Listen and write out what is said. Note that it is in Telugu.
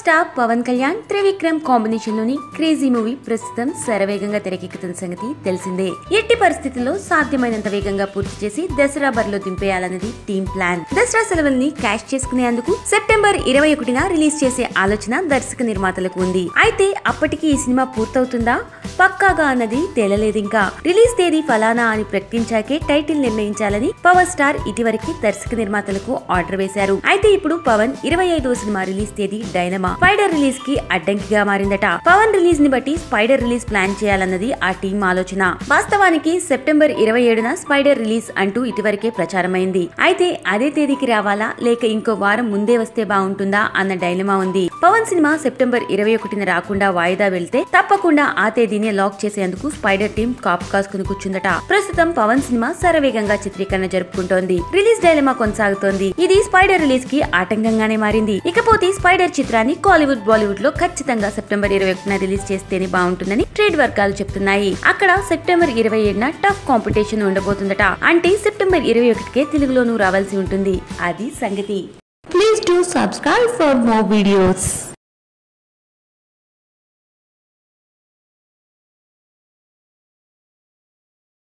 స్టార్ పవన్ కళ్యాణ్ త్రివిక్రమ్ కాంబినేషన్లోని క్రేజీ మూవీ ప్రస్తుతం శరవేగంగా తెరకెక్కుతున్న సంగతి తెలిసిందే. ఎట్టి పరిస్థితుల్లో సాధ్యమైనంత వేగంగా పూర్తి చేసి దసరా బరిలో దింపేయాలన్నది టీం ప్లాన్. దసరా సెలవుల్ని క్యాష్ చేసుకునేందుకు సెప్టెంబర్ ఇరవై ఒకటిన రిలీజ్ చేసే ఆలోచన దర్శక నిర్మాతలకు ఉంది. అయితే అప్పటికి ఈ సినిమా పూర్తవుతుందా? పక్కాగా అన్నది తేలలేదు ఇంకా రిలీజ్ తేదీ ఫలానా అని ప్రకటించాకే టైటిల్ నిర్ణయించాలని పవర్ స్టార్ ఇటీవరకి దర్శక నిర్మాతలకు ఆర్డర్ వేశారు. అయితే ఇప్పుడు పవన్ ఇరవై ఐదో సినిమా రిలీజ్ తేదీ డైనమా? స్పైడర్ రిలీజ్కి అడ్డంకిగా మారిందట. పవన్ రిలీజ్ని బట్టి స్పైడర్ రిలీజ్ ప్లాన్ చేయాలన్నది ఆ టీం ఆలోచన. వాస్తవానికి సెప్టెంబర్ ఇరవై ఏడున స్పైడర్ రిలీజ్ అంటూ ఇటువరకే ప్రచారమైంది. అయితే అదే తేదీకి రావాలా? లేక ఇంకో వారం ముందే వస్తే బాగుంటుందా? అన్న డైలమా ఉంది. పవన్ సినిమా సెప్టెంబర్ ఇరవై ఒకటిన రాకుండా వాయిదా వెళ్తే తప్పకుండా ఆ తేదీని లాక్ చేసేందుకు స్పైడర్ టీం కాపు కాసుకుని కూర్చుందట. ప్రస్తుతం పవన్ సినిమా శరవేగంగా చిత్రీకరణ జరుపుకుంటోంది. రిలీజ్ డైలమా కొనసాగుతోంది. ఇది స్పైడర్ రిలీజ్కి ఆటంకంగానే మారింది. ఇకపోతే స్పైడర్ చిత్రాన్ని కోలీవుడ్ బాలీవుడ్లో ఖచ్చితంగా సెప్టెంబర్ ఇరవై ఒకటిన రిలీజ్ చేస్తేనే బాగుంటుందని ట్రేడ్ వర్గాలు చెప్తున్నాయి. అక్కడ సెప్టెంబర్ ఇరవై ఏడున టఫ్ కాంపిటీషన్ ఉండబోతుందట. అంటే సెప్టెంబర్ ఇరవై ఒకటికే తెలుగులోనూ రావాల్సి ఉంటుంది. అది సంగతి. Please do subscribe for more videos